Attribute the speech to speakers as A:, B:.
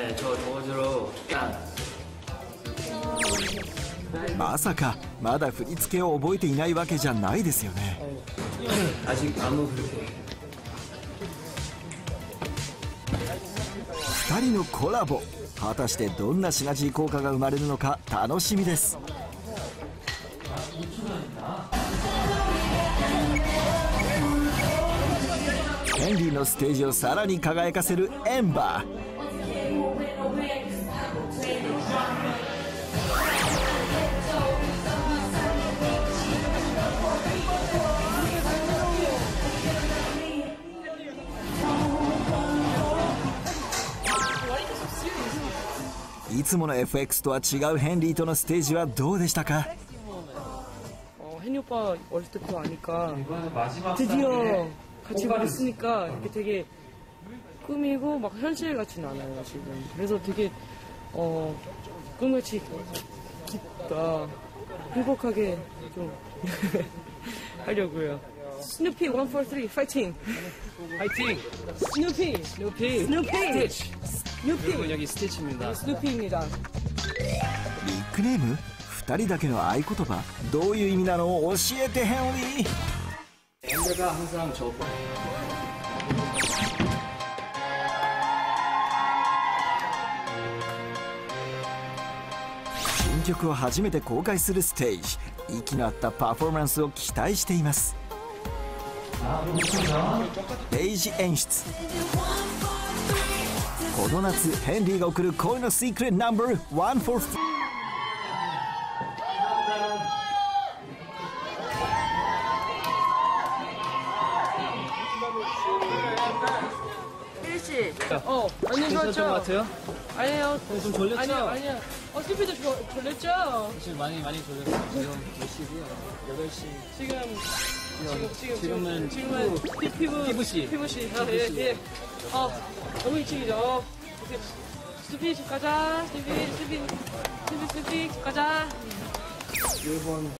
A: 네, 저 저주로 그냥
B: まさかまだ振り付けを覚えていないわけじゃないですよね
A: 아직 아무 그렇게
B: 2人のコラボ果たしてどんなシナジー効果が生まれるのか楽しみですヘンリーのステージをさらに輝かせるエンバー いつもの FX とは違うヘンリーとのステージはどうでしたか
C: 어, 혜니 오빠 어릴 때부터 아니까
A: 이거는 마지막
C: 드디어 같이 말했으니까 이렇게 되게 꿈이고 막 현실 같지는 않아요 지금 그래서 되게 어 꿈같이 깊다 행복하게 좀 하려고요 스누피 143 파이팅
A: 파이팅!
C: 스누피
A: 스누피!
C: 스누피
A: 스티치!
C: 스누피
A: 여러분 여기 스티치입니다
C: 스누피입니다
B: ビッグネーム2人だけの合言葉どういう意味なの教えてヘンリー
A: 엠버가 항상 저
B: 新曲を初めて公開するステージ息の合ったパフォーマンスを期待していますページ演出 この夏ヘンリーが送る恋のシークレットナンバー143
C: 혜리씨 어 안녕
A: 괜찮았던 것
C: 좋았죠?
A: 같아요?
C: 아니에요
A: 좀 졸렸죠?
C: 아니요 아니요 어 스피드 졸렸죠?
A: 지금 많이 많이 졸렸어요 지금 몇 시고요? 8시
C: 지금 지금 지금
A: 지금은
C: 지금은 피, 피부
A: 피부씨.
C: 피부씨. 아, 예, 예. 어 너무 오케이. 스피 집 가자. 스피 스피 스피 스피 집 가자.
A: 일본